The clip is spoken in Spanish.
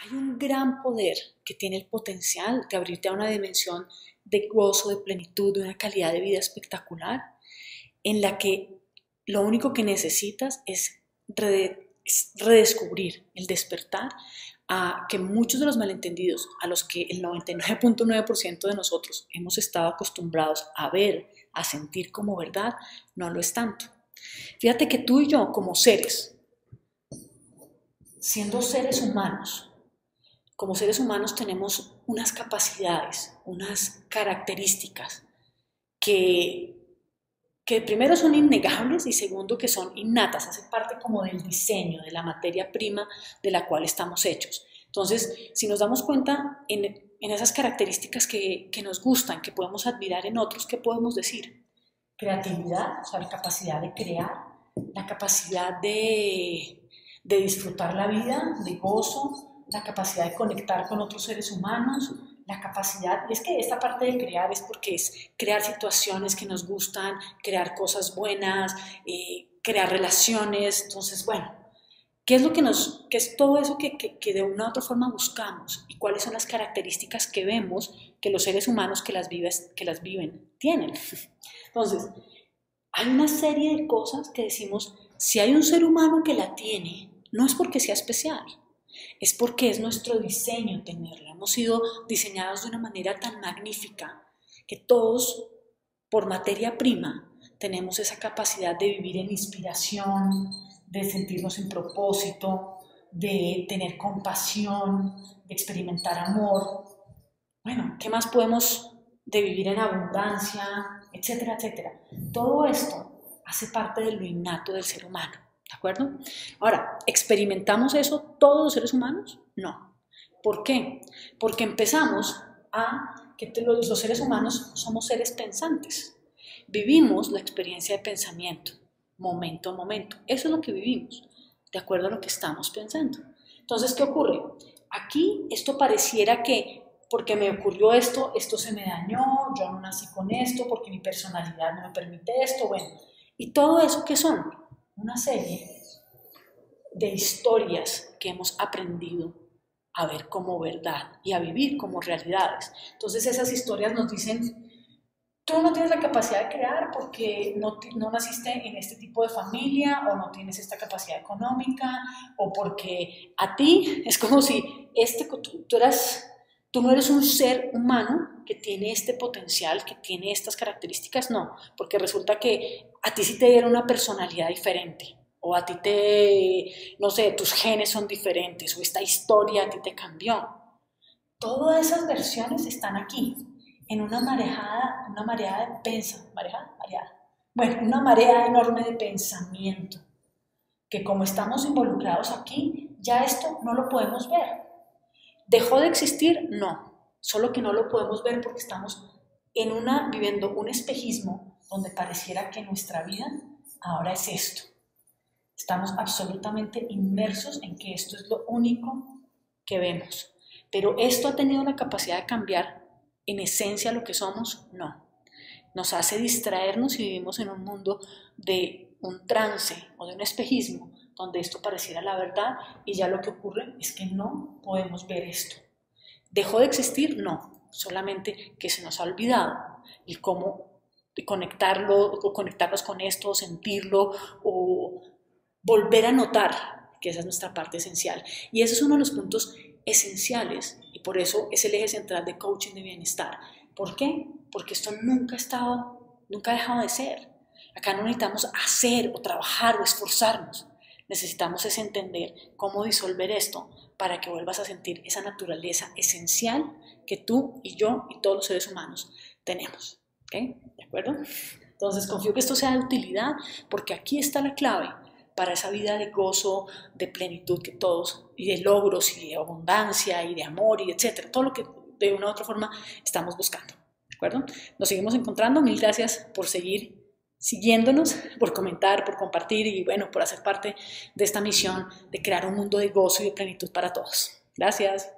Hay un gran poder que tiene el potencial de abrirte a una dimensión de gozo, de plenitud, de una calidad de vida espectacular, en la que lo único que necesitas es, redescubrir, el despertar a que muchos de los malentendidos, a los que el 99.9% de nosotros hemos estado acostumbrados a ver, a sentir como verdad, no lo es tanto. Fíjate que tú y yo, como seres, siendo seres humanos, como seres humanos tenemos unas capacidades, unas características que, que primero son innegables y segundo que son innatas, hacen parte como del diseño, de la materia prima de la cual estamos hechos. Entonces, si nos damos cuenta en, en esas características que, que, nos gustan, que podemos admirar en otros, ¿qué podemos decir? Creatividad, o sea, la capacidad de crear, la capacidad de, de disfrutar la vida, de gozo, la capacidad de conectar con otros seres humanos, la capacidad, es que esta parte de crear es porque es crear situaciones que nos gustan, crear cosas buenas, eh, crear relaciones, entonces, bueno, ¿qué es lo que nos, qué es todo eso que, que, de una u otra forma buscamos? ¿Y cuáles son las características que vemos que los seres humanos que las, vives, que las viven tienen? Entonces, hay una serie de cosas que decimos, si hay un ser humano que la tiene, no es porque sea especial, es porque es nuestro diseño tenerla. Hemos sido diseñados de una manera tan magnífica que todos, por materia prima, tenemos esa capacidad de vivir en inspiración, de sentirnos en propósito, de tener compasión, de experimentar amor. Bueno, ¿qué más podemos de vivir en abundancia, etcétera, etcétera? Todo esto hace parte de lo innato del ser humano. ¿De acuerdo? Ahora, ¿experimentamos eso todos los seres humanos? No. ¿Por qué? Porque empezamos a que los seres humanos somos seres pensantes. Vivimos la experiencia de pensamiento, momento a momento. Eso es lo que vivimos, de acuerdo a lo que estamos pensando. Entonces, ¿qué ocurre? Aquí esto pareciera que porque me ocurrió esto, esto se me dañó, yo no nací con esto, porque mi personalidad no me permite esto, bueno. ¿Y todo eso qué son? Una serie de historias que hemos aprendido a ver como verdad y a vivir como realidades. Entonces esas historias nos dicen, tú no tienes la capacidad de crear porque no, no naciste en este tipo de familia o no tienes esta capacidad económica o porque a ti es como si este, tú, tú, eras, tú no eres un ser humano que tiene este potencial, que tiene estas características, no, porque resulta que a ti sí te dieron una personalidad diferente, o a ti te, no sé, tus genes son diferentes, o esta historia a ti te cambió. Todas esas versiones están aquí, en una marejada, una mareada de pensamiento, marejada, mareada. Bueno, una marea enorme de pensamiento, que como estamos involucrados aquí, ya esto no lo podemos ver. ¿Dejó de existir? No, solo que no lo podemos ver porque estamos en una, viviendo un espejismo donde pareciera que nuestra vida ahora es esto. Estamos absolutamente inmersos en que esto es lo único que vemos. Pero esto ha tenido la capacidad de cambiar en esencia lo que somos, no. Nos hace distraernos y vivimos en un mundo de un trance o de un espejismo donde esto pareciera la verdad y ya lo que ocurre es que no podemos ver esto. ¿Dejó de existir? No, solamente que se nos ha olvidado el cómo conectarlo o conectarnos con esto, sentirlo o volver a notar que esa es nuestra parte esencial. Y ese es uno de los puntos esenciales y por eso es el eje central de coaching de bienestar. ¿Por qué? Porque esto nunca ha estado, nunca ha dejado de ser. Acá no necesitamos hacer o trabajar o esforzarnos. Necesitamos es entender cómo disolver esto para que vuelvas a sentir esa naturaleza esencial que tú y yo y todos los seres humanos tenemos. ¿De acuerdo? Entonces confío que esto sea de utilidad porque aquí está la clave para esa vida de gozo, de plenitud que todos, y de logros, y de abundancia, y de amor, y etcétera, todo lo que de una u otra forma estamos buscando. ¿De acuerdo? Nos seguimos encontrando. Mil gracias por seguir siguiéndonos, por comentar, por compartir y bueno, por hacer parte de esta misión de crear un mundo de gozo y de plenitud para todos. Gracias.